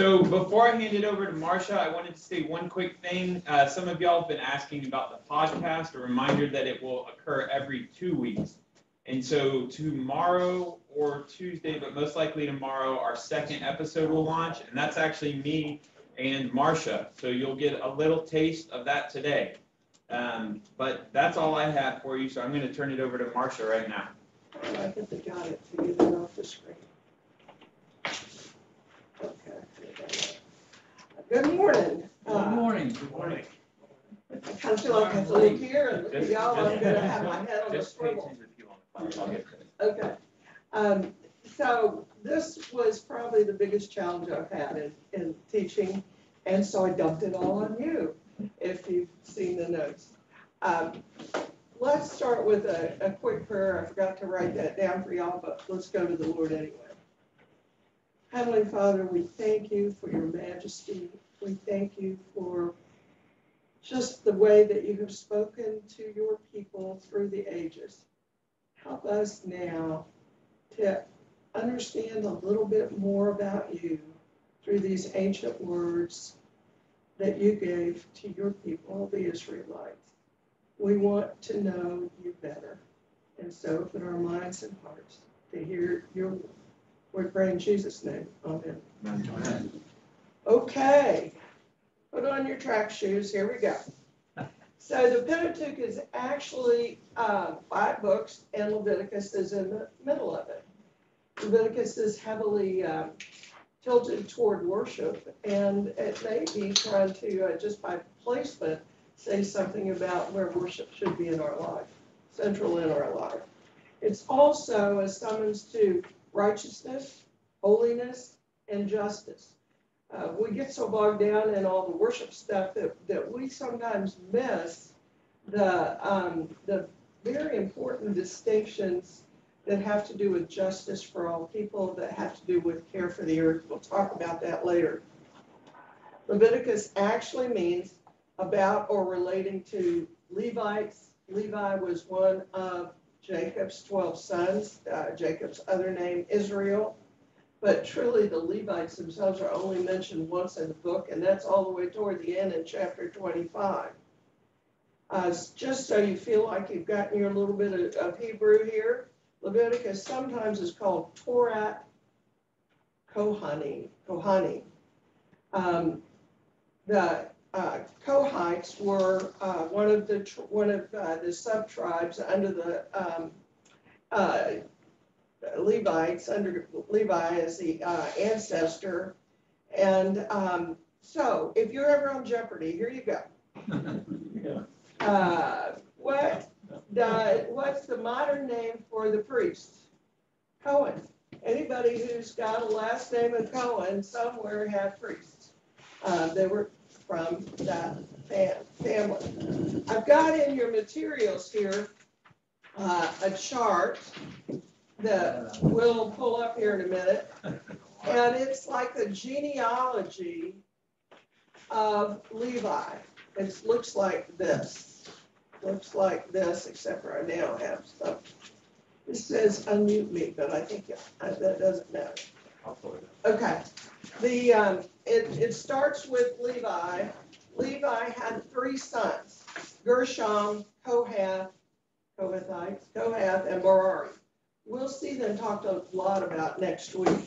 So before I hand it over to Marcia, I wanted to say one quick thing. Uh, some of y'all have been asking about the podcast. A reminder that it will occur every two weeks. And so tomorrow or Tuesday, but most likely tomorrow, our second episode will launch, and that's actually me and Marcia. So you'll get a little taste of that today. Um, but that's all I have for you. So I'm going to turn it over to Marcia right now. I think they got it to get it off the screen. Okay. Good morning. Good Uh, morning. Good morning. I kind of feel like I have to here and look at y'all, I'm gonna have my head on a Just swivel. pages if you want. I'll get it. Okay. Um, so this was probably the biggest challenge I've had in, in teaching, and so I dumped it all on you, if you've seen the notes. Um, let's start with a, a quick prayer. I forgot to write that down for y'all, but let's go to the Lord anyway. Heavenly Father, we thank you for your majesty. We thank you for just the way that you have spoken to your people through the ages. Help us now to understand a little bit more about you through these ancient words that you gave to your people, the Israelites. We want to know you better. And so open our minds and hearts to hear your word. we pray in Jesus' name. Amen. Okay. Put on your track shoes. Here we go. So the Pentateuch is actually uh, five books, and Leviticus is in the middle of it. Leviticus is heavily um, tilted toward worship, and it may be trying to, uh, just by placement, say something about where worship should be in our life, central in our life. It's also a summons to righteousness, holiness, and justice. Uh, we get so bogged down in all the worship stuff that, that we sometimes miss the, um, the very important distinctions that have to do with justice for all people, that have to do with care for the earth. We'll talk about that later. Leviticus actually means about or relating to Levites. Levi was one of Jacob's 12 sons, uh, Jacob's other name, Israel. But truly, the Levites themselves are only mentioned once in the book, and that's all the way toward the end in chapter 25. Uh, just so you feel like you've gotten your little bit of, of Hebrew here, Leviticus sometimes is called Torah Kohani. Kohani. Um, the uh, Kohites were uh, one of the one of uh, the sub tribes under the um, uh, Levites under Levi as the uh, ancestor, and um, so if you're ever on Jeopardy, here you go. Uh, what the what's the modern name for the priests? Cohen. Anybody who's got a last name of Cohen somewhere had priests. Uh, they were from that family. I've got in your materials here uh, a chart that we'll pull up here in a minute. And it's like a genealogy of Levi. It looks like this. Looks like this, except for I now have some. This says unmute me, but I think uh, that doesn't matter. Okay, the, um, it, it starts with Levi. Levi had three sons, Gershom, Kohath, Kohathites, Kohath, and Merari. We'll see them talked a lot about next week.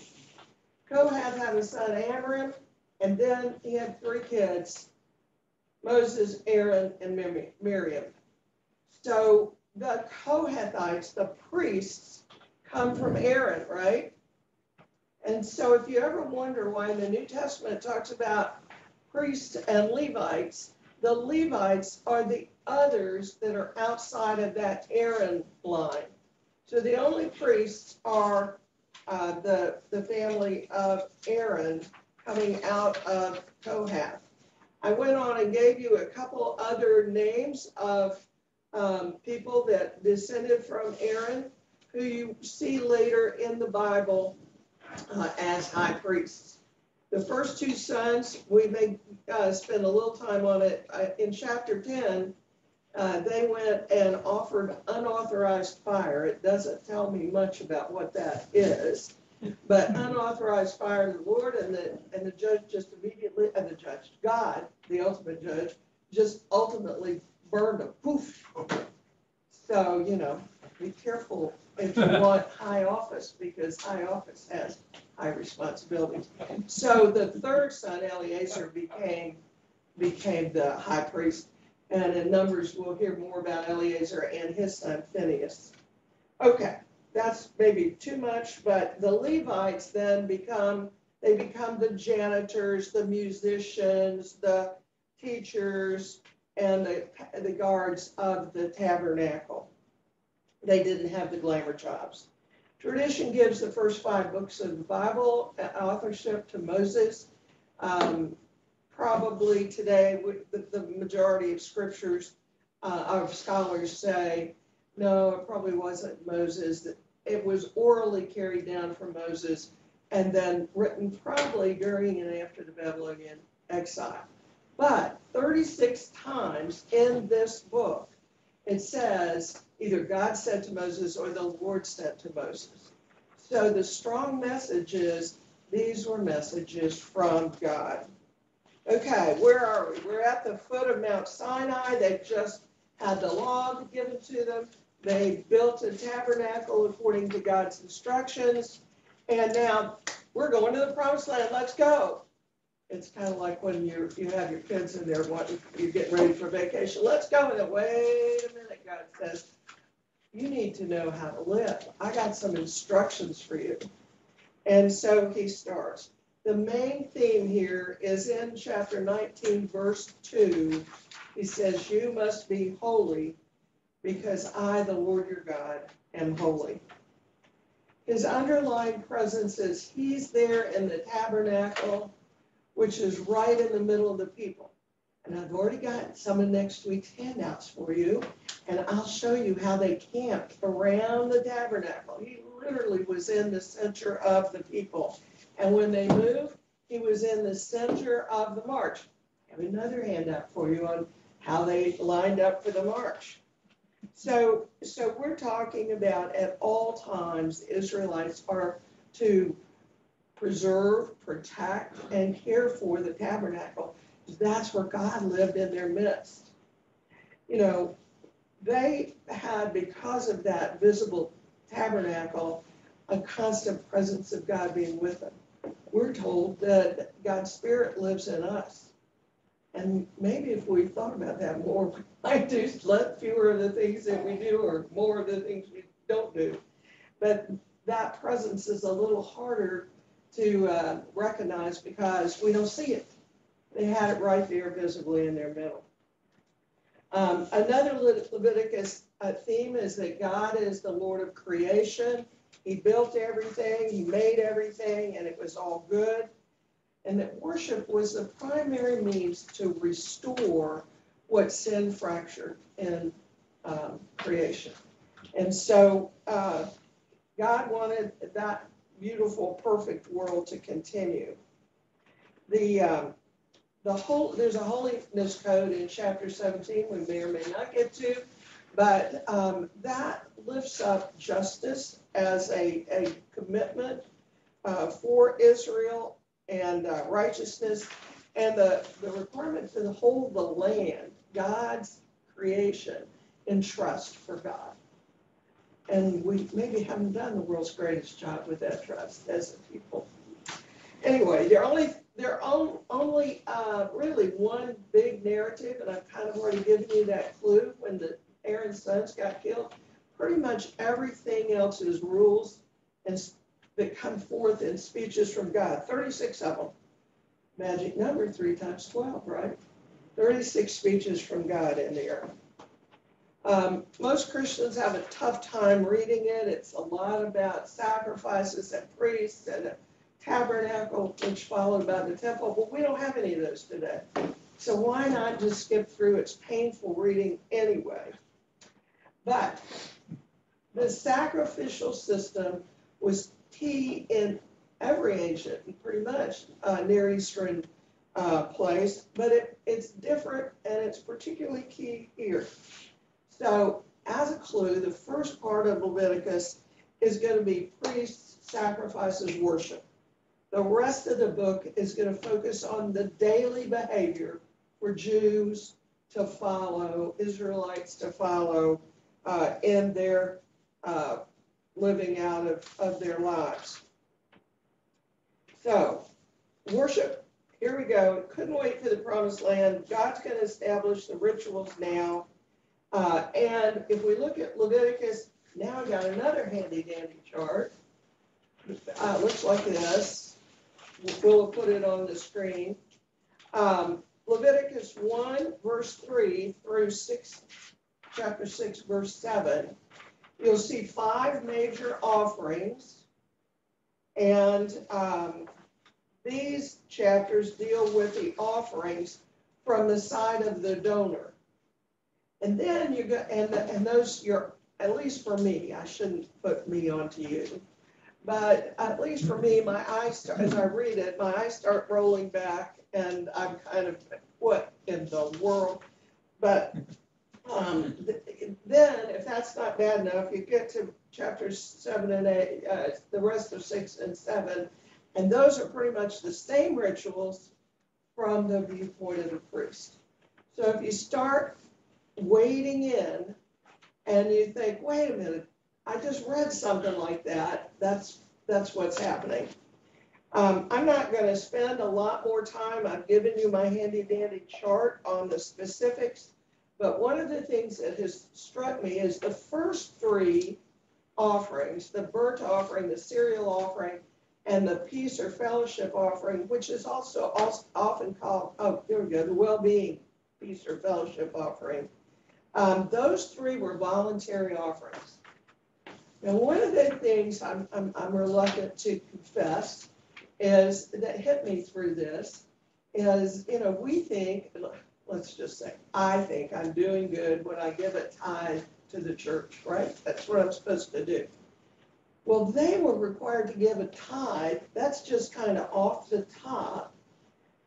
Kohath had a son, Amram, and then he had three kids, Moses, Aaron, and Miriam. So the Kohathites, the priests, come from Aaron, right? And so if you ever wonder why in the New Testament talks about priests and Levites, the Levites are the others that are outside of that Aaron line. So the only priests are uh, the, the family of Aaron coming out of Kohath. I went on and gave you a couple other names of um, people that descended from Aaron, who you see later in the Bible uh, as high priests. The first two sons, we may uh, spend a little time on it uh, in chapter 10. Uh, they went and offered unauthorized fire. It doesn't tell me much about what that is. But unauthorized fire to the Lord and the, and the judge just immediately, and the judge, God, the ultimate judge, just ultimately burned them, poof. So, you know, be careful if you want high office, because high office has high responsibilities. So the third son, Eleazar, became, became the high priest. And in Numbers, we'll hear more about Eleazar and his son Phineas. Okay, that's maybe too much, but the Levites then become, they become the janitors, the musicians, the teachers, and the, the guards of the tabernacle. They didn't have the glamour jobs. Tradition gives the first five books of the Bible uh, authorship to Moses. Um, probably today, the, the majority of scriptures uh, of scholars say, no, it probably wasn't Moses, it was orally carried down from Moses and then written probably during and after the Babylonian exile. But 36 times in this book, it says either God said to Moses or the Lord said to Moses. So the strong message is these were messages from God. Okay, where are we? We're at the foot of Mount Sinai. They've just had the law given to them. They built a tabernacle according to God's instructions. And now we're going to the promised land. Let's go. It's kind of like when you you have your kids in there wanting, you're getting ready for vacation. Let's go. And then, wait a minute, God says, you need to know how to live. I got some instructions for you. And so he starts. The main theme here is in chapter 19, verse 2. He says, You must be holy because I, the Lord your God, am holy. His underlying presence is He's there in the tabernacle, which is right in the middle of the people. And I've already got some of next week's handouts for you, and I'll show you how they camped around the tabernacle. He literally was in the center of the people. And when they moved, he was in the center of the march. I have another handout for you on how they lined up for the march. So, so we're talking about at all times, Israelites are to preserve, protect, and care for the tabernacle. That's where God lived in their midst. You know, they had, because of that visible tabernacle, a constant presence of God being with them. We're told that God's Spirit lives in us. And maybe if we thought about that more, we might do fewer of the things that we do or more of the things we don't do. But that presence is a little harder to uh, recognize because we don't see it. They had it right there visibly in their middle. Um, another Le- Leviticus uh, theme is that God is the Lord of creation. He built everything, He made everything, and it was all good. And that worship was the primary means to restore what sin fractured in um, creation. And so uh, God wanted that beautiful, perfect world to continue. The um, the whole there's a holiness code in chapter 17 we may or may not get to, but um, that lifts up justice as a, a commitment uh, for Israel and uh, righteousness and the, the requirement to hold the land, God's creation, in trust for God. And we maybe haven't done the world's greatest job with that trust as a people. Anyway, there only there on, only uh, really one big narrative, and I've kind of already given you that clue when the Aaron's sons got killed. Pretty much everything else is rules and that come forth in speeches from God. Thirty-six of them. Magic number, three times twelve, right? Thirty-six speeches from God in there. Um, most Christians have a tough time reading it. It's a lot about sacrifices and priests and a tabernacle, which followed by the temple, but we don't have any of those today. So why not just skip through its painful reading anyway? But the sacrificial system was key in every ancient, pretty much, uh, Near Eastern uh, place, but it, it's different and it's particularly key here. So as a clue, the first part of Leviticus is gonna be priests, sacrifices, worship. The rest of the book is gonna focus on the daily behavior for Jews to follow, Israelites to follow, uh, in their, uh, living out of, of their lives. So, worship, here we go. Couldn't wait for the promised land. God's going to establish the rituals now. Uh, and if we look at Leviticus, now I've got another handy dandy chart. Uh, looks like this. We'll put it on the screen. Um, Leviticus 1, verse 3 through 6, chapter 6, verse 7. You'll see five major offerings. And um, these chapters deal with the offerings from the side of the donor. And then you go, and, and those, you're, at least for me, I shouldn't put me onto you. But at least for me, my eyes, start- as I read it, my eyes start rolling back and I'm kind of, what in the world? But um, th- then, if that's not bad enough, you get to chapters seven and eight, uh, the rest of six and seven, and those are pretty much the same rituals from the viewpoint of the priest. So if you start wading in and you think, wait a minute, I just read something like that, that's, that's what's happening. Um, I'm not gonna spend a lot more time, I've given you my handy dandy chart on the specifics. But one of the things that has struck me is the first three offerings, the burnt offering, the cereal offering, and the peace or fellowship offering, which is also als- often called, oh, here we go, the well-being peace or fellowship offering. Um, those three were voluntary offerings. Now, one of the things I'm, I'm, I'm reluctant to confess is, that hit me through this, is, you know, we think, let's just say, I think I'm doing good when I give a tithe to the church, right? That's what I'm supposed to do. Well, they were required to give a tithe, that's just kind of off the top,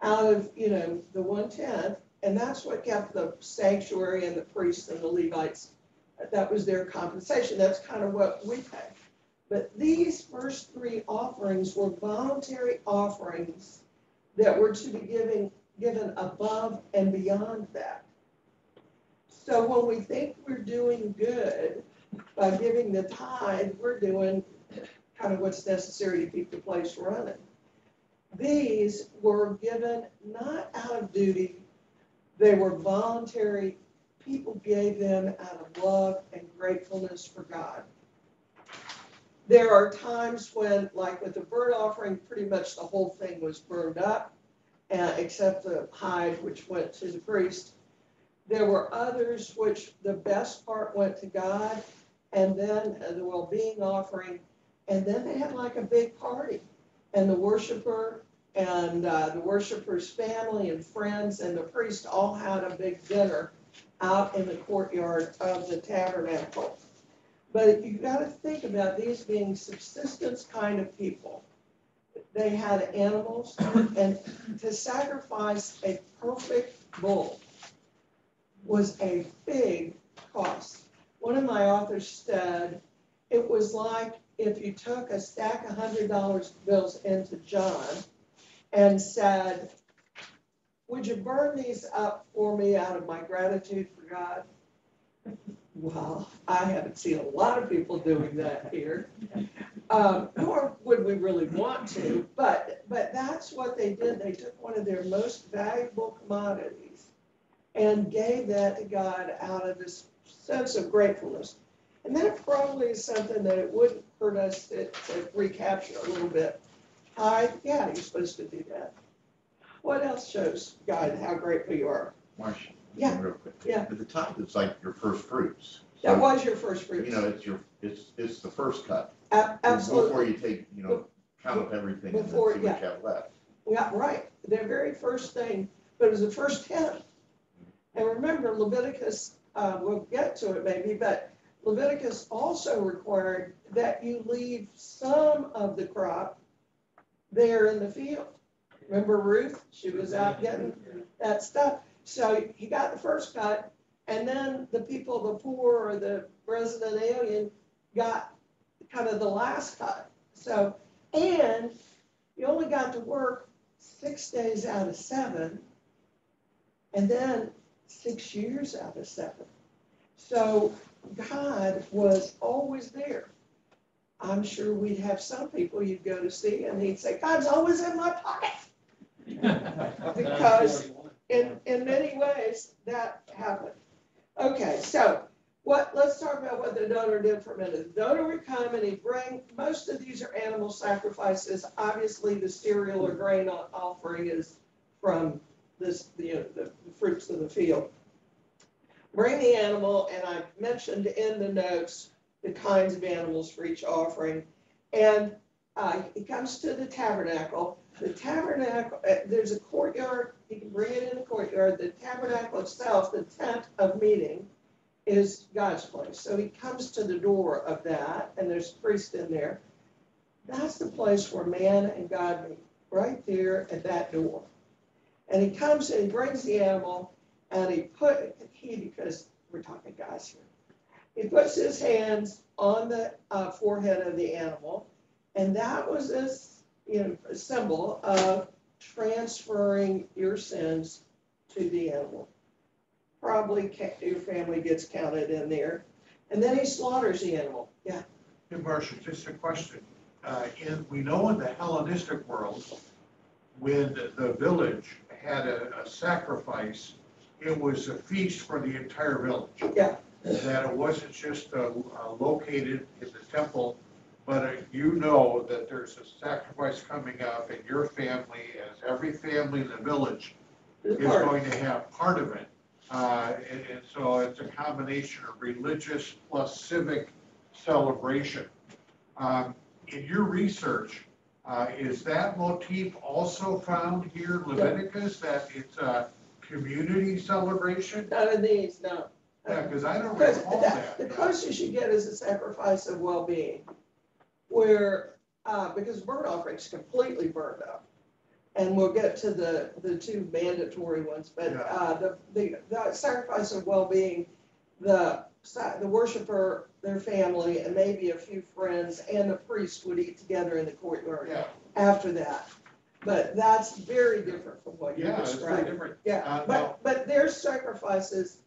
out of, you know, the one tenth, and that's what kept the sanctuary and the priests and the Levites, that was their compensation, that's kind of what we pay. But these first three offerings were voluntary offerings that were to be giving, given above and beyond that. So when we think we're doing good by giving the tithe, we're doing kind of what's necessary to keep the place running. These were given not out of duty, they were voluntary. People gave them out of love and gratefulness for God. There are times when, like with the burnt offering, pretty much the whole thing was burned up, uh, except the hide, which went to the priest. There were others which the best part went to God, and then uh, the well-being offering, and then they had like a big party. And the worshiper and uh, the worshiper's family and friends and the priest all had a big dinner out in the courtyard of the tabernacle. But you've got to think about these being subsistence kind of people. They had animals, and to sacrifice a perfect bull was a big cost. One of my authors said it was like if you took a stack of hundred dollars bills into John and said, would you burn these up for me out of my gratitude for God? Well, I haven't seen a lot of people doing that here. Um, nor would we really want to, but, but that's what they did. They took one of their most valuable commodities and gave that to God out of this sense of gratefulness. And that probably is something that it wouldn't hurt us to, to recapture a little bit. I, yeah, you're supposed to do that. What else shows God how grateful you are? Marcia. Yeah, Real quick. yeah. At the top, it's like your first fruits. That was your first fruits. You know, it's your, it's, it's the first cut. Absolutely. Before you take, you know, count up everything and then see Before- what yeah. you have left. Yeah, right. Their very first thing, but it was the first tenth. And remember Leviticus, uh, we'll get to it maybe, but Leviticus also required that you leave some of the crop there in the field. Remember Ruth? She was out getting that stuff. So he got the first cut, and then the people, the poor or the resident alien got kind of the last cut. So, and you only got to work six days out of seven, and then six years out of seven. So God was always there. I'm sure we'd have some people you'd go to see, and he'd say, God's always in my pocket. Because in, in many ways, that happened. Okay, so what, let's talk about what the donor did for a minute. The donor would come and he'd bring, most of these are animal sacrifices. Obviously, the cereal or grain offering is from this, you know, the fruits of the field. Bring the animal, and I mentioned in the notes the kinds of animals for each offering. And uh, he comes to the tabernacle. The tabernacle, uh, there's a courtyard, you can bring it in the courtyard. The tabernacle itself, the tent of meeting, is God's place. So he comes to the door of that, and there's a priest in there. That's the place where man and God meet, right there at that door. And he comes and he brings the animal, and he put, he, because we're talking guys here. He puts his hands on the uh, forehead of the animal, and that was this, you know, a symbol of transferring your sins to the animal. Probably your family gets counted in there, and then he slaughters the animal. Yeah, Hey, Marcia, just a question. Uh, in, we know in the Hellenistic world, when the- the village had a, a sacrifice, it was a feast for the entire village. Yeah. That it wasn't just, uh, uh, located in the temple, but uh, you know that there's a sacrifice coming up and your family, as every family in the village, is part. going to have part of it. Uh, and, and so it's a combination of religious plus civic celebration. Um, in your research, uh, is that motif also found here in Leviticus, that it's a community celebration? None of these, no. Yeah, because I don't Because recall that, the closest you get is a sacrifice of well-being, where, uh, because burnt offering's completely burned up. And we'll get to the, the two mandatory ones, but, Yeah. uh, the, the, the sacrifice of well-being, the, sa- the worshiper, their family, and maybe a few friends, and the priest would eat together in the courtyard Yeah, after that. But that's very different from what you're yeah, it's very describing. different. Yeah, Uh, no. but, but their sacrifices,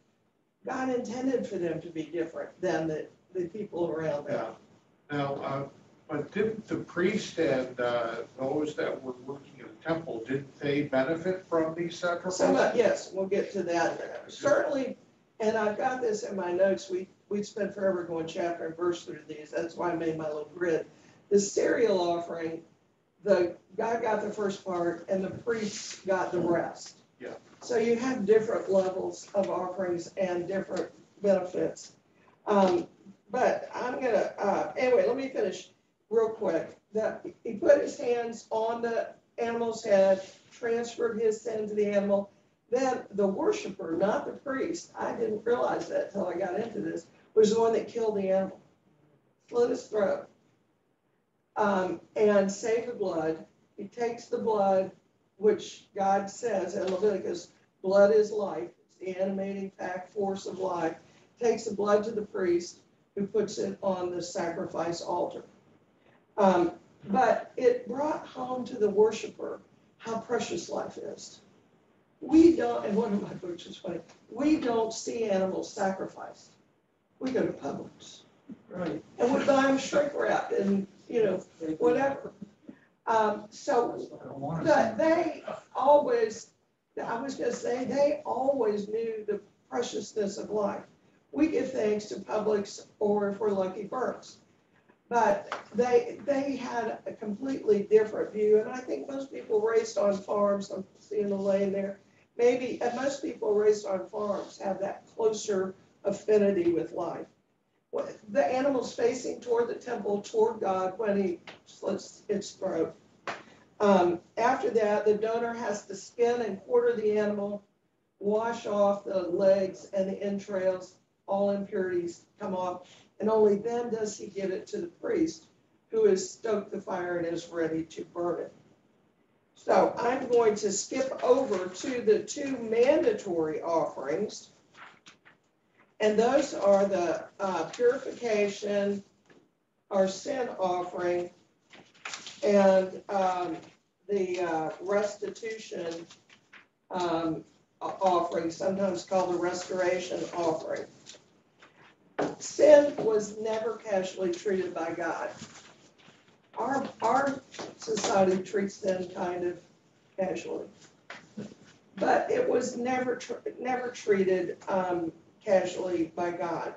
God intended for them to be different than the, the people around them. Yeah. Now, uh, but did the priest and, uh, those that were working in the temple, didn't they benefit from these sacrifices? Some, of- yes, we'll get to that. Certainly, and I've got this in my notes, We, we'd spend forever going chapter and verse through these, that's why I made my little grid. The cereal offering, the, God got the first part and the priest got the rest. Yeah. So you have different levels of offerings and different benefits. Um, but I'm gonna, uh, anyway, let me finish real quick. That, he put his hands on the animal's head, transferred his sin to the animal. Then the worshiper, not the priest, I didn't realize that until I got into this, was the one that killed the animal. Slit his throat. Um, and saved the blood. He takes the blood, which God says in Leviticus, blood is life. It's the animating fact force of life. Takes the blood to the priest, who puts it on the sacrifice altar. Um, but it brought home to the worshiper how precious life is. We don't, and one of my books is funny, we don't see animals sacrificed. We go to Publix. Right. And we buy them shrink wrap and, you know, whatever. Um, so, to. they always, I was gonna say, they always knew the preciousness of life. We give thanks to Publix or if we're lucky Bern's. But they, they had a completely different view, and I think most people raised on farms, I'm seeing the lane there, maybe, and most people raised on farms have that closer affinity with life. The animal's facing toward the temple, toward God, when he slits its throat. Um, after that, the donor has to skin and quarter the animal, wash off the legs and the entrails, all impurities come off, and only then does he give it to the priest, who has stoked the fire and is ready to burn it. So I'm going to skip over to the two mandatory offerings. And those are the uh, purification, our sin offering, and um, the uh, restitution um, offering, sometimes called the restoration offering. Sin was never casually treated by God. Our, our society treats them kind of casually. But it was never, never treated um, casually by God.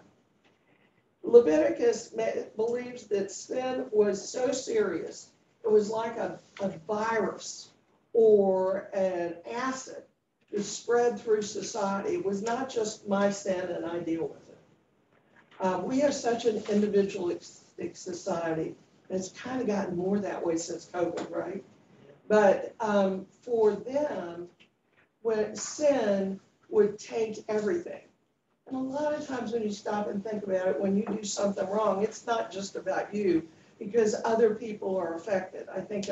Leviticus believes that sin was so serious, it was like a, a virus or an acid that spread through society. It was not just my sin and I deal with it. Um, we have such an individualistic society. It's kind of gotten more that way since COVID, right? But um, for them, when sin would taint everything. And a lot of times when you stop and think about it, when you do something wrong, it's not just about you because other people are affected. I think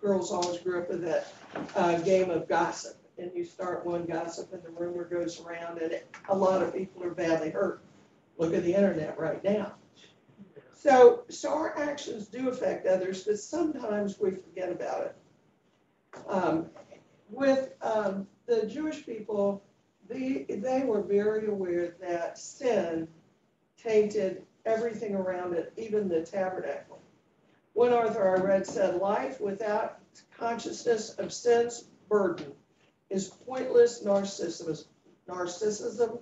girls always grew up with that uh, game of gossip. And you start one gossip and the rumor goes around and a lot of people are badly hurt. Look at the internet right now. So, so our actions do affect others, but sometimes we forget about it. Um, with um, the Jewish people, they, they were very aware that sin tainted everything around it, even the tabernacle. One author I read said, life without consciousness of sin's burden is pointless narcissism. Narcissism,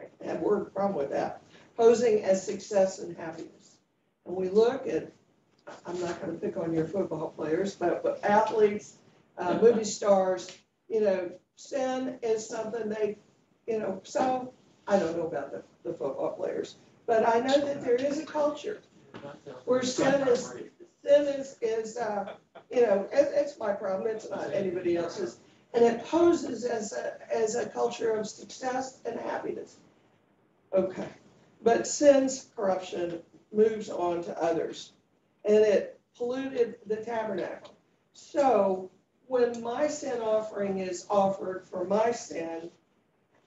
I have a word problem with that, posing as success and happiness. And we look at, I'm not gonna pick on your football players, but, but athletes, uh, movie stars, you know, sin is something they, you know, so, I don't know about the, the football players, but I know that there is a culture where sin is, sin is, is, uh, you know, it, it's my problem, it's not anybody else's. And it poses as a, as a culture of success and happiness. Okay, but sin's corruption moves on to others, and it polluted the tabernacle. So when my sin offering is offered for my sin,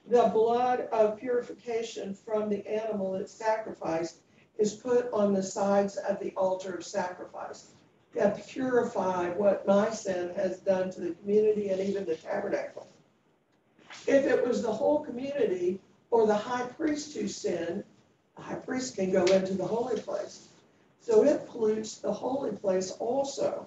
the blood of purification from the animal that's sacrificed is put on the sides of the altar of sacrifice to purify what my sin has done to the community and even the tabernacle. If it was the whole community or the high priest who sinned, the high priest can go into the holy place. So it pollutes the holy place also.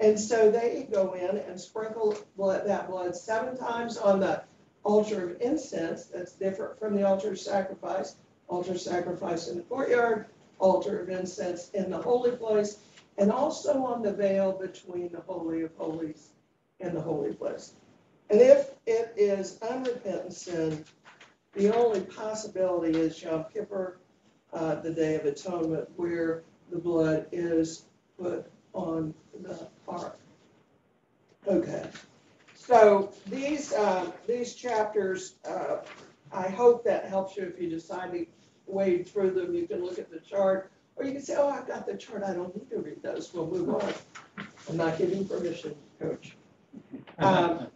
And so they go in and sprinkle blood, that blood seven times on the altar of incense, that's different from the altar of sacrifice, altar of sacrifice in the courtyard, altar of incense in the holy place, and also on the veil between the Holy of Holies and the holy place. And if it is unrepentant sin, the only possibility is Yom Kippur, uh, the Day of Atonement, where the blood is put on the ark. Okay, so these, uh, these chapters, uh, I hope that helps you if you decide to wade through them. You can look at the chart, or you can say, oh, I've got the chart, I don't need to read those, we'll move on. I'm not giving permission, coach. Um,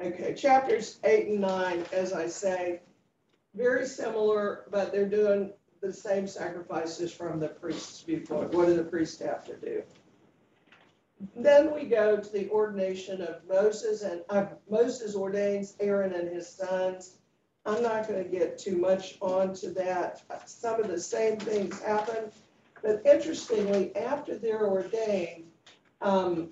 Okay, chapters eight and nine, as I say, very similar, but they're doing the same sacrifices from the priest's viewpoint. What do the priests have to do? Then we go to the ordination of Moses, and uh, Moses ordains Aaron and his sons. I'm not going to get too much onto that. Some of the same things happen, but interestingly, after they're ordained, um,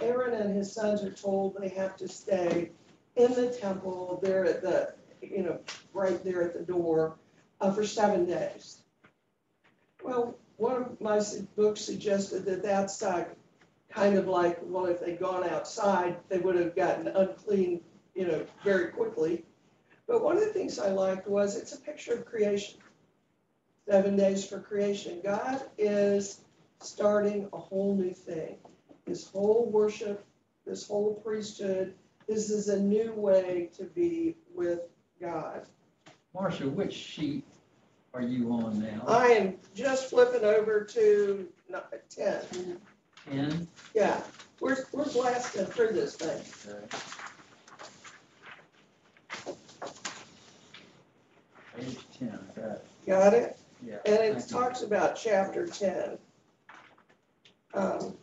Aaron and his sons are told they have to stay in the temple, there at the, you know, right there at the door, uh, for seven days. Well, one of my books suggested that that's, uh, kind of like, well, if they'd gone outside, they would have gotten unclean, you know, very quickly. But one of the things I liked was it's a picture of creation. Seven days for creation. God is starting a whole new thing. This whole worship, this whole priesthood, this is a new way to be with God. Marcia, which sheet are you on now? I am just flipping over to 10 in. Yeah, we're, we're blasting through this thing. Page ten, got it. Yeah. And it talks about chapter ten. Um,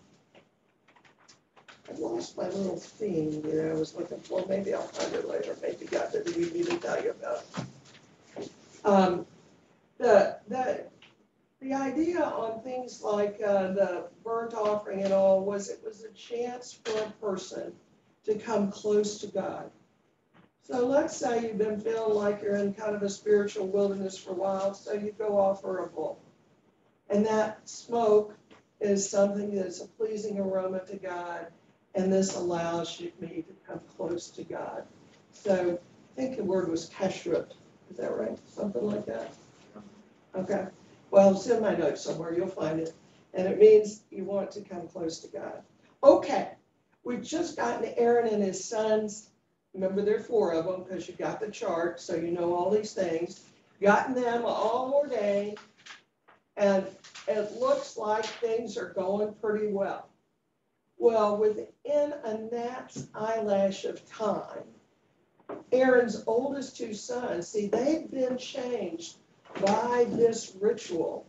I lost my little theme know, I was looking for. Maybe I'll find it later. Maybe God didn't need me to tell you about. it. Um, the, the, the idea on things like, uh, the burnt offering and all was it was a chance for a person to come close to God. So let's say you've been feeling like you're in kind of a spiritual wilderness for a while, so you go offer a bull. And that smoke is something that's a pleasing aroma to God, and this allows you, me to come close to God. So I think the word was kashrut, is that right? Something like that? Okay, well, it's in my notes somewhere, you'll find it. And it means you want to come close to God. Okay, we've just gotten Aaron and his sons Remember, there are four of them, because you've got the chart, so you know all these things. Gotten them all ordained, and it looks like things are going pretty well. Well, within a gnat's eyelash of time, Aaron's oldest two sons, see, they've been changed by this ritual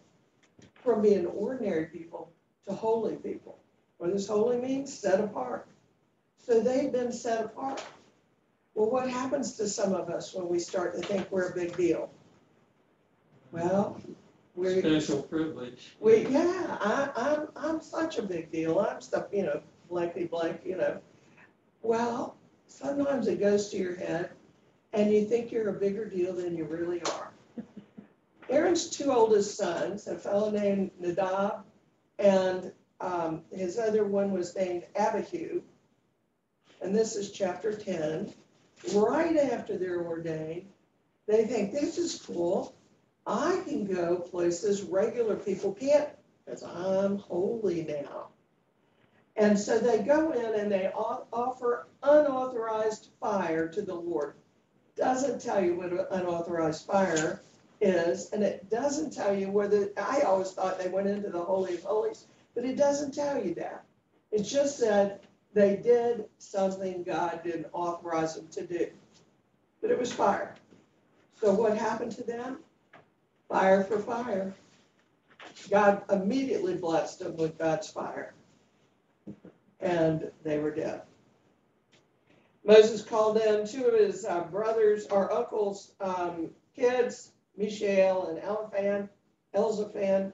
from being ordinary people to holy people. What does holy mean? Set apart. So they've been set apart. Well, what happens to some of us when we start to think we're a big deal? Well, we're Special privilege. we, yeah, I, I'm, I'm such a big deal. I'm stuff, you know, blankety blank, you know. Well, sometimes it goes to your head and you think you're a bigger deal than you really are. Aaron's two oldest sons, a fellow named Nadab and um, his other one was named Abihu. And this is chapter 10 right after they're ordained, they think this is cool. I can go places regular people can't because I'm holy now. And so they go in and they offer unauthorized fire to the Lord. Doesn't tell you what unauthorized fire is, and it doesn't tell you whether, I always thought they went into the Holy of Holies, but it doesn't tell you that. It just said they did something God didn't authorize them to do. But it was fire. So what happened to them? Fire for fire. God immediately blessed them with God's fire. And they were dead. Moses called them two of his uh, brothers or uncles' um, kids, Mishael and Eliphan, Elzaphan,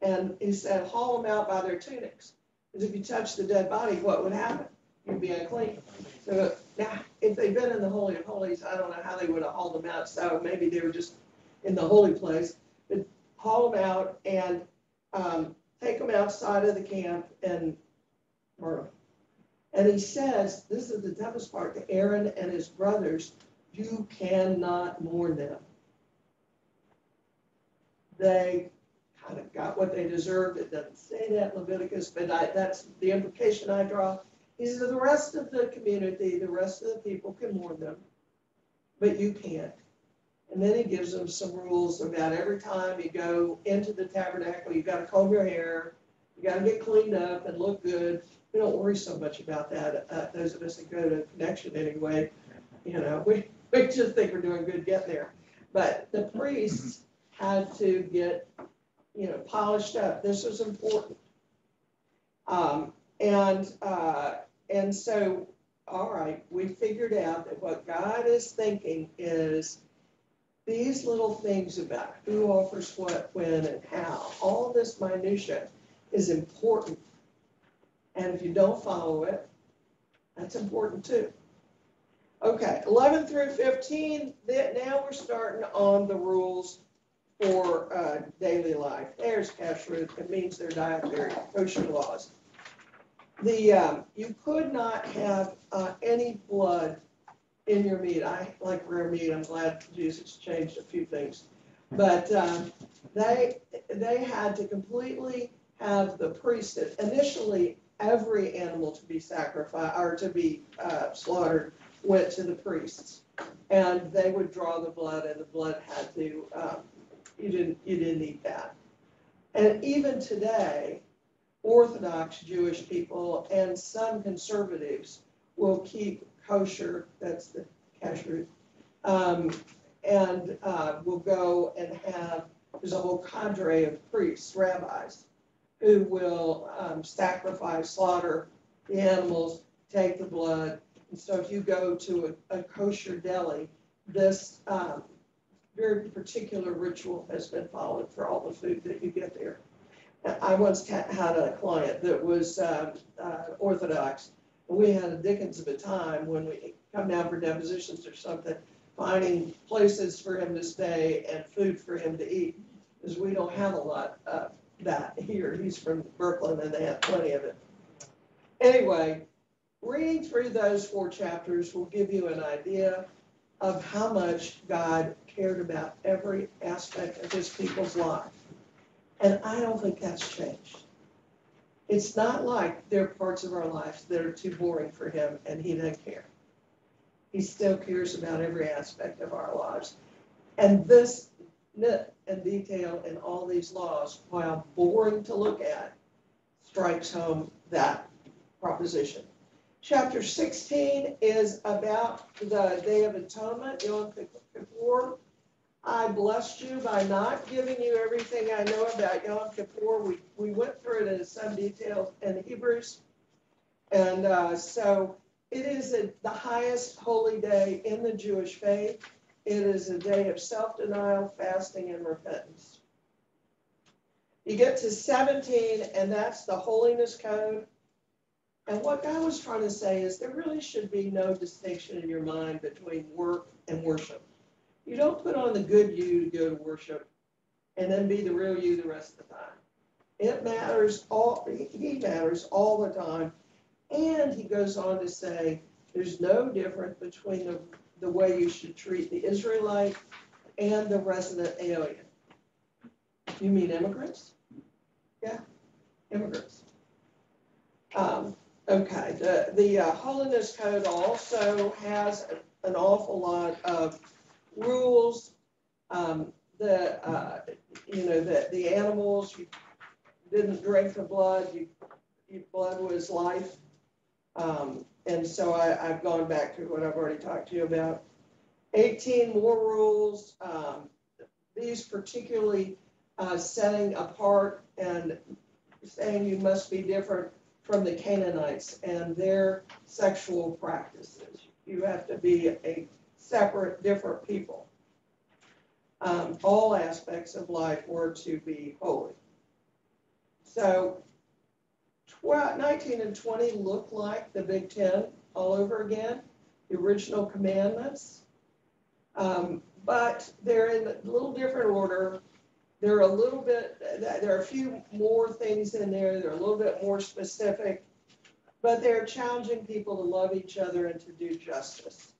and he said, haul them out by their tunics. Because if you touch the dead body, what would happen? You'd be unclean. So now, if they'd been in the Holy of Holies, I don't know how they would have hauled them out. So maybe they were just in the holy place. But haul them out and um, take them outside of the camp and burn them. And he says, this is the toughest part to Aaron and his brothers, you cannot mourn them. They kind of got what they deserved. It doesn't say that in Leviticus, but I, that's the implication I draw. He says the rest of the community, the rest of the people can mourn them, but you can't. And then he gives them some rules about every time you go into the tabernacle, you've gotta comb your hair, you gotta get cleaned up and look good. We don't worry so much about that, uh, those of us that go to Connection anyway. You know, we, we just think we're doing good getting there. But the priests had to get you know, polished up. This was important. Um, and, uh, and so, all right, we figured out that what God is thinking is these little things about who offers what, when, and how, all this minutia is important. And if you don't follow it, that's important too. Okay, eleven through fifteen, then now we're starting on the rules for uh, daily life. There's kashrut, it means their dietary kosher laws. The, um, you could not have uh, any blood in your meat. I like rare meat, I'm glad Jesus changed a few things. But um, they, they had to completely have the priest, initially, every animal to be sacrificed, or to be uh, slaughtered, went to the priests. And they would draw the blood, and the blood had to um, you didn't, you didn't eat that. And even today, Orthodox Jewish people and some conservatives will keep kosher, that's the kashrut. Um, and, uh, will go and have, there's a whole cadre of priests, rabbis, who will, um, sacrifice, slaughter the animals, take the blood. And so if you go to a, a kosher deli, this, um, very particular ritual has been followed for all the food that you get there. I once had a client that was um, uh, Orthodox. We had a dickens of a time when we come down for depositions or something, finding places for him to stay and food for him to eat. Because we don't have a lot of that here. He's from Brooklyn and they have plenty of it. Anyway, reading through those four chapters will give you an idea of how much God cared about every aspect of his people's life. And I don't think that's changed. It's not like there are parts of our lives that are too boring for him and he doesn't care. He still cares about every aspect of our lives. And this nit and detail in all these laws, while boring to look at, strikes home that proposition. Chapter sixteen is about the Day of Atonement, Yom Kippur. I blessed you by not giving you everything I know about Yom Kippur. We, we went through it in some detail in Hebrews. And uh, so it is a- the highest holy day in the Jewish faith. It is a day of self-denial, fasting, and repentance. You get to 17, and that's the holiness code. And what God was trying to say is there really should be no distinction in your mind between work and worship. You don't put on the good you to go to worship and then be the real you the rest of the time. It matters all, he matters all the time. And he goes on to say, there's no difference between the, the way you should treat the Israelite and the resident alien. You mean immigrants? Yeah, immigrants. Um, okay, the, the uh, holiness code also has an awful lot of rules. Um, the, uh, you know, the, the animals, you didn't drink the blood, you, your blood was life. Um, and so I, I've gone back to what I've already talked to you about. Eighteen more rules, um, these particularly, uh, setting apart and saying you must be different from the Canaanites and their sexual practices. You have to be a separate, different people. Um, all aspects of life were to be holy. So 12, 19 and 20 look like the Big Ten all over again, the original commandments. Um, but they're in a little different order. They're a little bit, there are a few more things in there. They're a little bit more specific, but they're challenging people to love each other and to do justice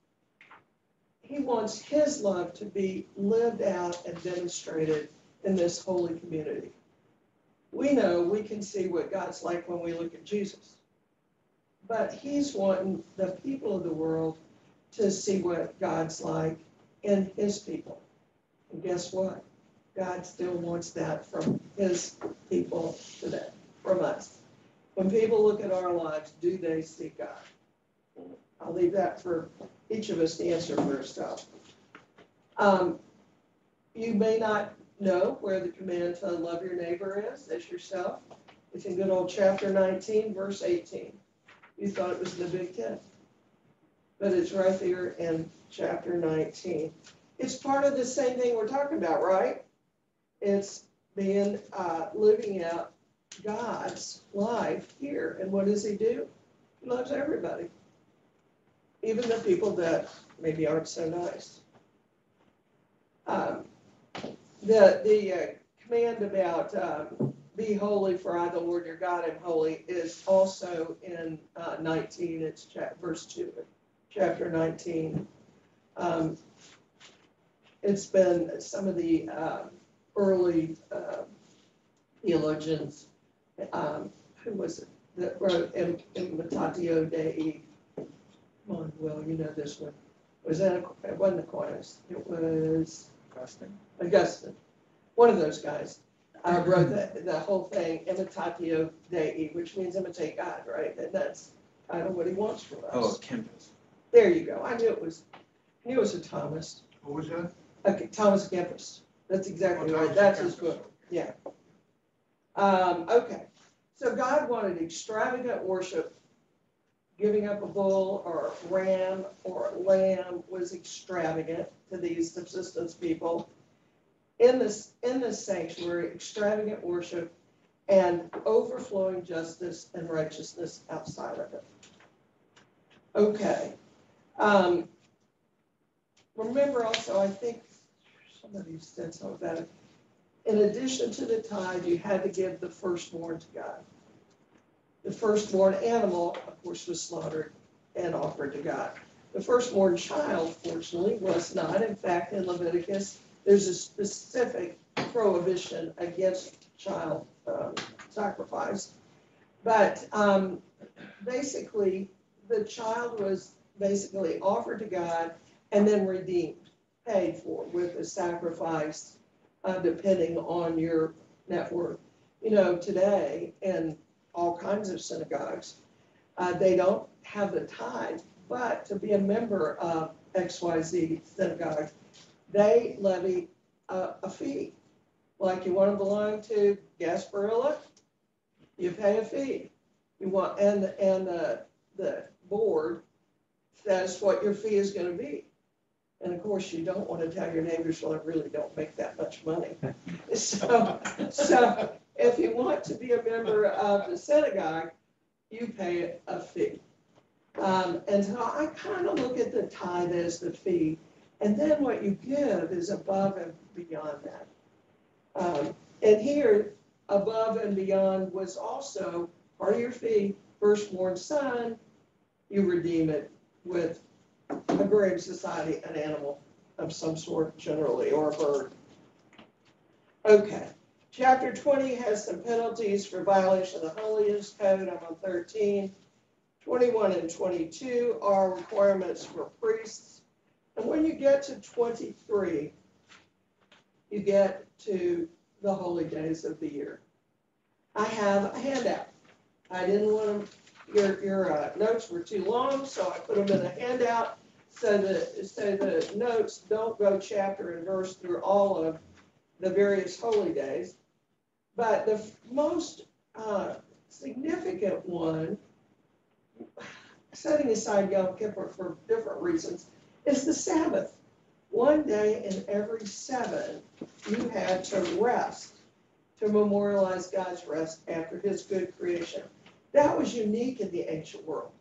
he wants his love to be lived out and demonstrated in this holy community. We know we can see what God's like when we look at Jesus. But he's wanting the people of the world to see what God's like in his people. And guess what? God still wants that from his people today, from us. When people look at our lives, do they see God? I'll leave that for each of us to answer for ourselves. Um, you may not know where the command to love your neighbor is as yourself. It's in good old chapter 19, verse 18. You thought it was the Big Ten, but it's right there in chapter 19. It's part of the same thing we're talking about, right? It's uh, living out God's life here. And what does He do? He loves everybody even the people that maybe aren't so nice. Um, the the uh, command about um, be holy, for I, the Lord your God, am holy, is also in uh, 19. It's chap- verse two, chapter 19. Um, it's been some of the um, early uh, theologians. Um, who was it that wrote in, in Imitatio Dei? Come on, you know this one. Was that, it wasn't Aquinas, it was Augustine. Augustine, one of those guys. uh, wrote the, the whole thing, imitatio Dei, which means imitate God, right? And that's kind of what he wants from us. Oh, us. Kempis. There you go. I knew it was, I knew it was a Thomas, What was that? okay, Thomas Kempis. That's exactly right. That's his book. Yeah. Um, okay, so God wanted extravagant worship. Giving up a bull or a ram or a lamb was extravagant to these subsistence people. In this, in this sanctuary, extravagant worship and overflowing justice and righteousness outside of it. Okay. Um, remember also, I think In addition to the tithe, you had to give the firstborn to God. The firstborn animal, of course, was slaughtered and offered to God. The firstborn child, fortunately, was not. In fact, in Leviticus, there's a specific prohibition against child um, sacrifice. But um, basically, the child was basically offered to God and then redeemed, paid for with a sacrifice, uh, depending on your net worth. You know, today in all kinds of synagogues, uh, they don't have the tithe, but to be a member of XYZ synagogue, they levy a, a fee. Like you want to belong to Gasparilla, you pay a fee. You want, and, and the, the board says what your fee is gonna be. And of course, you don't want to tell your neighbors, well, I really don't make that much money. So, so if you want to be a member of the synagogue, you pay a fee. Um, and so I kind of look at the tithe as the fee, and then what you give is above and beyond that. Um, and here, above and beyond was also part of your fee, firstborn son, you redeem it with a grave society, an animal of some sort generally, or a bird. Okay, chapter twenty has some penalties for violation of the holiness code, I'm on 13. 21 and twenty-two are requirements for priests. And when you get to twenty-three, you get to the holy days of the year. I have a handout. I didn't want to, your, your uh, notes were too long, so I put them in a handout so that, so the notes don't go chapter and verse through all of the various holy days. But the most uh, significant one, setting aside Yom Kippur for different reasons, is the Sabbath. One day in every seven, you had to rest to memorialize God's rest after his good creation. That was unique in the ancient world.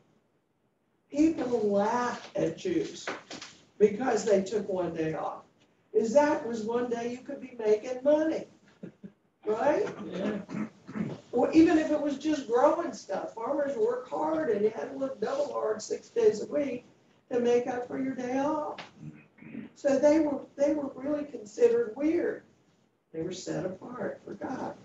People laughed at Jews because they took one day off. Is that was one day you could be making money, right? Yeah. Or even if it was just growing stuff, farmers work hard and you had to work double hard six days a week to make up for your day off. So they were, they were really considered weird. They were set apart for God.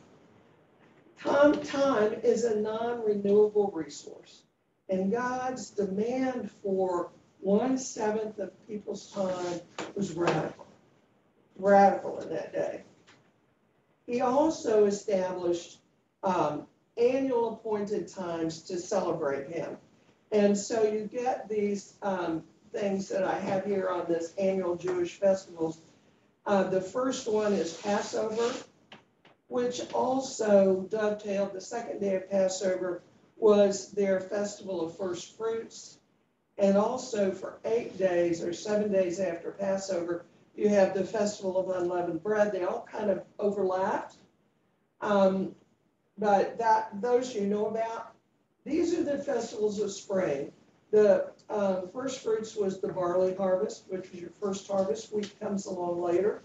Time, time is a non-renewable resource. And God's demand for one seventh of people's time was radical. Radical in that day. He also established um, annual appointed times to celebrate him. And so you get these um, things that I have here on this annual Jewish festivals. Uh, the first one is Passover, which also dovetailed, the second day of Passover was their festival of first fruits. And also for eight days or seven days after Passover, you have the festival of unleavened bread. They all kind of overlapped. Um, but that, those you know about, these are the festivals of spring. The um, first fruits was the barley harvest, which was your first harvest. Wheat comes along later.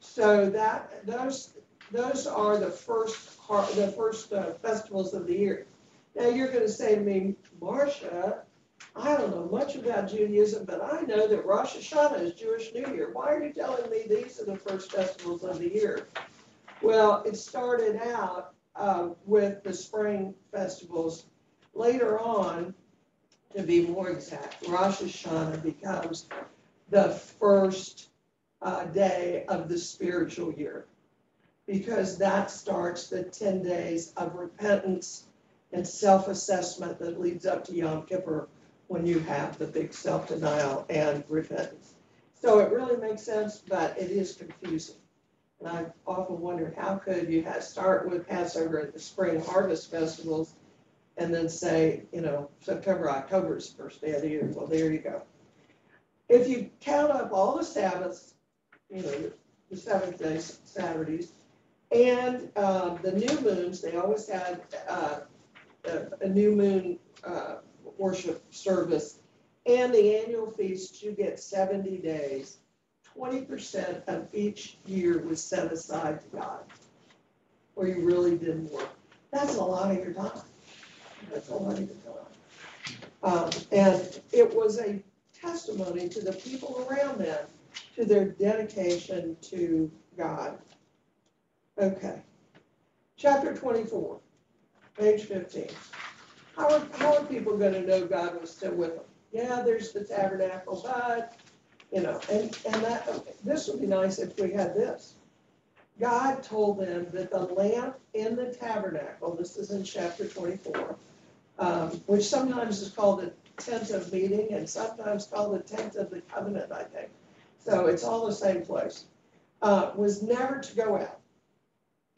So that those those are the first har- the first uh, festivals of the year. Now you're going to say to me, Marcia, I don't know much about Judaism, but I know that Rosh Hashanah is Jewish New Year. Why are you telling me these are the first festivals of the year? Well, it started out uh, with the spring festivals. Later on, to be more exact, Rosh Hashanah becomes the first uh, day of the spiritual year. Because that starts the ten days of repentance and self-assessment that leads up to Yom Kippur when you have the big self-denial and repentance. So it really makes sense, but it is confusing. And I've often wondered, how could you have, start with Passover at the spring harvest festivals and then say, you know, September, October is the first day of the year? Well, there you go. If you count up all the Sabbaths, you know, the seventh day Saturdays, and uh, the new moons, they always had uh, a, a new moon uh, worship service, and the annual feast, you get 70 days. 20% of each year was set aside to God, where you really didn't work. That's a lot of your time. That's a lot of your time. Um, and it was a testimony to the people around them, to their dedication to God. Okay. Chapter 24, page 15. How are, how are people going to know God was still with them? Yeah, there's the tabernacle, but, you know, and, and that, this would be nice if we had this. God told them that the lamp in the tabernacle, this is in chapter 24, um, which sometimes is called the tent of meeting and sometimes called the tent of the covenant, I think. So it's all the same place, uh, was never to go out,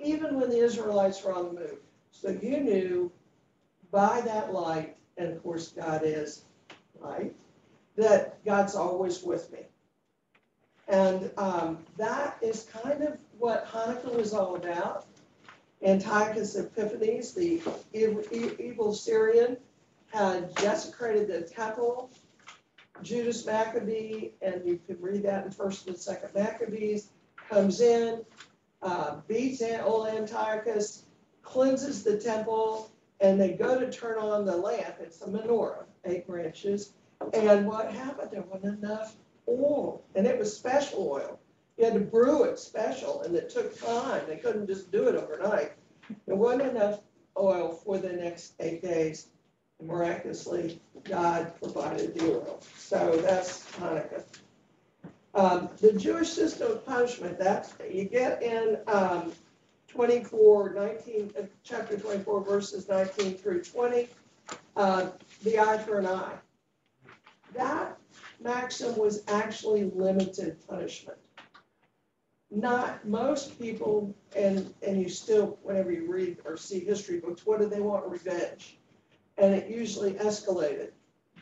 even when the Israelites were on the move. So you knew by that light, and of course God is light, that God's always with me. And um, that is kind of what Hanukkah was all about. Antiochus Epiphanes, the evil, evil Syrian, had desecrated the temple. Judas Maccabee, and you can read that in First and Second Maccabees, comes in, uh, beats old Antiochus, cleanses the temple, and they go to turn on the lamp. It's a menorah, eight branches. And what happened? There wasn't enough oil, and it was special oil. You had to brew it special, and it took time. They couldn't just do it overnight. There wasn't enough oil for the next eight days. Miraculously, God provided the oil. So that's Hanukkah. Um, the Jewish system of punishment, that's, you get in um, 24, 19, uh, chapter 24, verses 19 through 20, uh, the eye for an eye. That maxim was actually limited punishment. Not most people, and, and you still, whenever you read or see history books, what do they want? Revenge. And it usually escalated.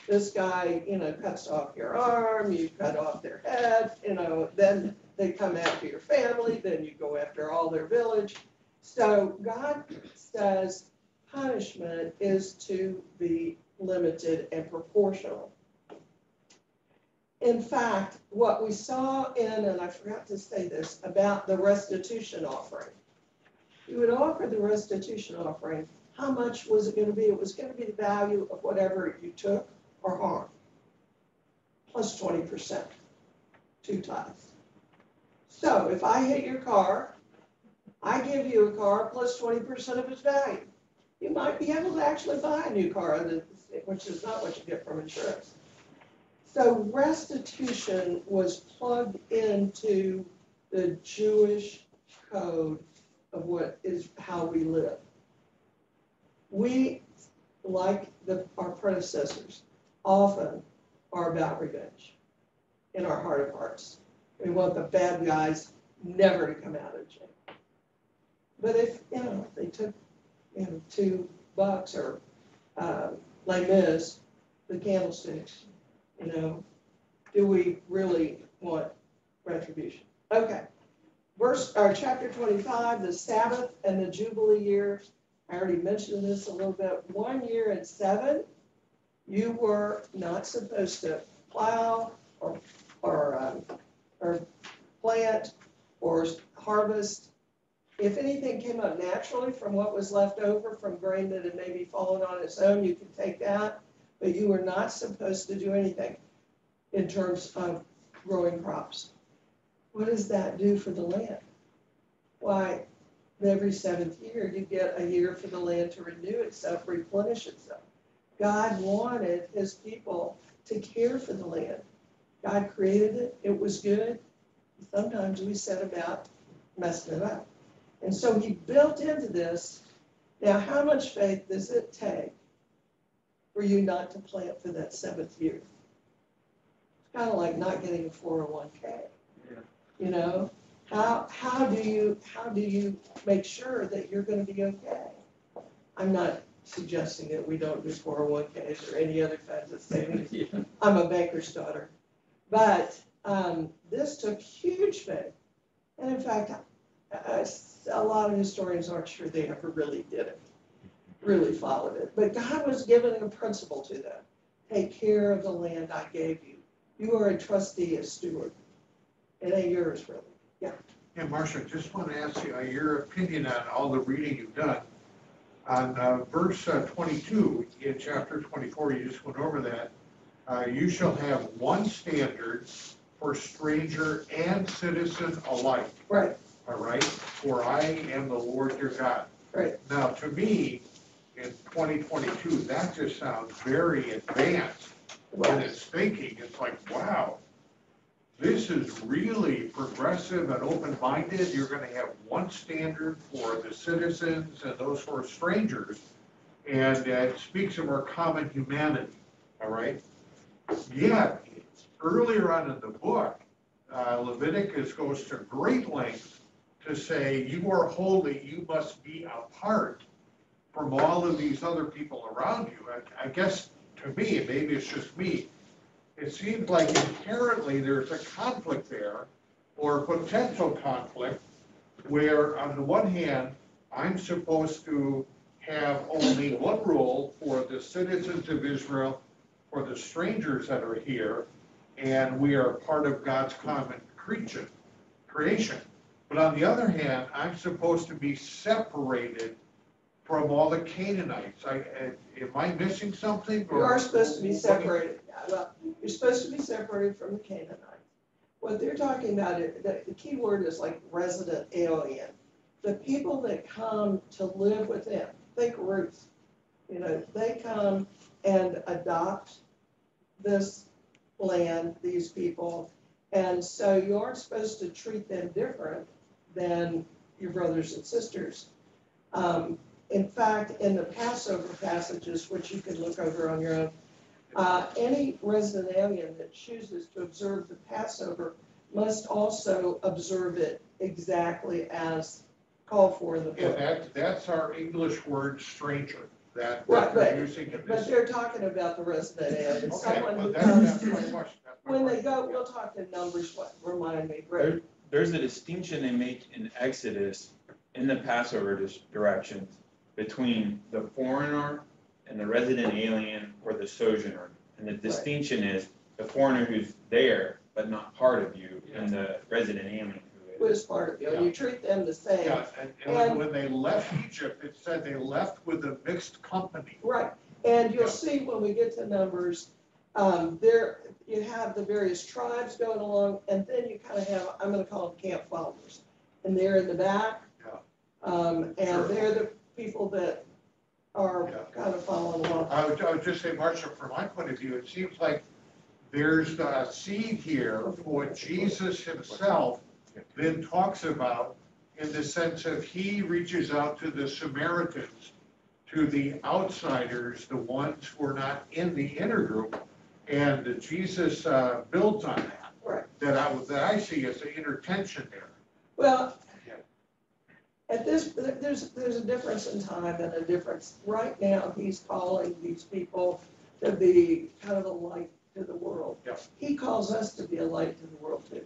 This guy, you know, cuts off your arm, you cut off their head, you know, then they come after your family, then you go after all their village. So God says punishment is to be limited and proportional. In fact, what we saw in, and I forgot to say this, about the restitution offering. You would offer the restitution offering, how much was it gonna be? It was gonna be the value of whatever you took or harmed, plus twenty percent, two times. So if I hit your car, I give you a car plus plus twenty percent of its value. You might be able to actually buy a new car, which is not what you get from insurance. So restitution was plugged into the Jewish code of what is how we live. We, like the, our predecessors, often are about revenge in our heart of hearts. We want the bad guys never to come out of jail. But if, you know, they took, you know, two bucks or, uh, Les Mis, the candlesticks, you know, do we really want retribution? Okay. Verse, or chapter twenty-five, the Sabbath and the Jubilee year. I already mentioned this a little bit. One year and seven, you were not supposed to plow or, or, um, or plant or harvest. If anything came up naturally from what was left over from grain that had maybe fallen on its own, you could take that. But you were not supposed to do anything in terms of growing crops. What does that do for the land? Why, every seventh year, you get a year for the land to renew itself, replenish itself. God wanted his people to care for the land. God created it, it was good. Sometimes we set about messing it up. And so he built into this, now how much faith does it take for you not to plant for that seventh year? It's kind of like not getting a four oh one K. Yeah. You know, how, how do you, how do you make sure that you're gonna be okay? I'm not suggesting that we don't do four oh one Ks or any other kinds of savings. Yeah. I'm a banker's daughter. But um, this took huge faith. And in fact, I- I- a lot of historians aren't sure they ever really did it, really followed it. But God was giving a principle to them. Take care of the land I gave you. You are a trustee, a steward. And it ain't yours, really. Yeah. Yeah, Marcia, just want to ask you uh, your opinion on all the reading you've done. On uh, verse uh, 22 in chapter 24, you just went over that. Uh, You shall have one standard for stranger and citizen alike, Right, all right? For I am the Lord your God. right. Now, to me, in 2022, that just sounds very advanced Well, its thinking. It's like, wow, this is really progressive and open-minded. You're gonna have one standard for the citizens and those who are strangers. And it speaks of our common humanity, all right? Yet, earlier on in the book, uh, Leviticus goes to great lengths to say, you are holy, you must be apart from all of these other people around you. I, I guess, to me, maybe it's just me, it seems like inherently there's a conflict there, or potential conflict, where on the one hand, I'm supposed to have only one rule for the citizens of Israel, for the strangers that are here, and we are part of God's common creature, creation. But on the other hand, I'm supposed to be separated from all the Canaanites. I, am I missing something? you are supposed to be separated. Well, you're supposed to be separated from the Canaanites. What they're talking about, the, the key word is like resident alien. The people that come to live with them, think Ruth, you know, they come and adopt this land, these people. And so you aren't supposed to treat them different than your brothers and sisters. Um, in fact, in the Passover passages, which you can look over on your own, uh, any resident alien that chooses to observe the Passover must also observe it exactly as called for in the Yeah, book. that, that's our English word stranger, that, Right, that we're but- using in But this. they're talking about the resident alien, Okay, someone well, who that- comes, that's my question. that's my when they question. go, we'll talk in numbers, what, remind me, Greg. There's a distinction they make in Exodus in the Passover dis- directions between the foreigner and the resident alien or the sojourner. And the distinction is the foreigner who's there but not part of you and the resident alien who is. was part of you, and you treat them the same. Yeah, and, and when- when they left Egypt, it said they left with a mixed company. Right, and you'll Yeah. see when we get to numbers, um, there, you have the various tribes going along, and then you kind of have, I'm gonna call them camp followers. And they're in the back. Yeah. Um, and Sure. they're the people that are kind of following along. I would, I would just say, Marcia, from my point of view, it seems like there's a seed here for what Jesus himself then talks about in the sense of he reaches out to the Samaritans, to the outsiders, the ones who are not in the inner group. And Jesus uh, builds on that. Right. That I, that I see as an inner tension there. Well. At this, there's, there's a difference in time and a difference. Right now, he's calling these people to be kind of a light to the world. Yeah. He calls us to be a light to the world too.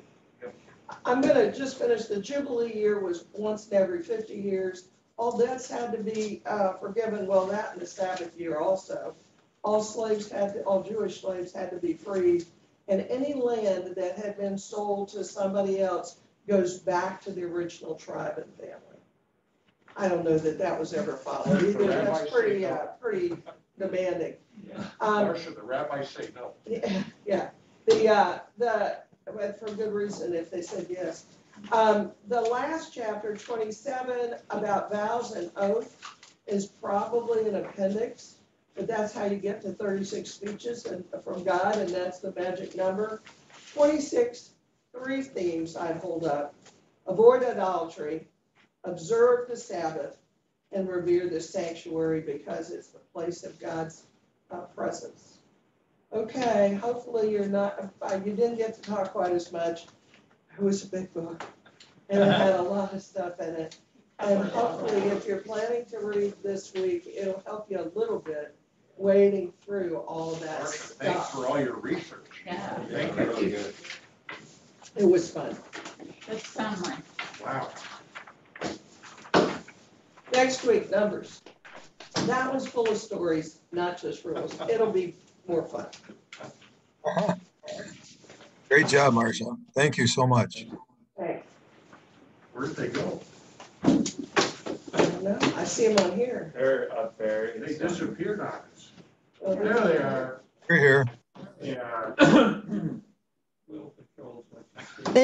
I'm gonna just finish, the Jubilee year was once in every fifty years. All debts had to be, uh, forgiven, well, that and the Sabbath year also. All slaves had, to all Jewish slaves had to be freed. And any land that had been sold to somebody else goes back to the original tribe and family. I don't know that that was ever followed either, The that's pretty, uh, pretty demanding. Yeah. Um, Marcia, the rabbi say no. yeah, yeah, the, uh, the, for good reason if they said yes. Um, the last chapter, twenty-seven, about vows and oath, is probably an appendix, but that's how you get to thirty-six speeches and, from God, and that's the magic number. Twenty-six, three themes I'd hold up. Avoid idolatry, observe the Sabbath and revere the sanctuary because it's the place of God's uh, presence. Okay, hopefully you're not, uh, you didn't get to talk quite as much. It was a big book and it had a lot of stuff in it. And hopefully, if you're planning to read this week, it'll help you a little bit wading through all of that Marcia, thanks for all your research. Yeah, Thank you. Really good. It was fun. that's sound like. Wow. Next week, numbers. That one's full of stories, not just rules. It'll be more fun. Great job, Marcia. Thank you so much. Thanks. Where'd they go? I don't know. I see them on here. They're up there. They disappeared on us. Well, There they are. You're here. They are.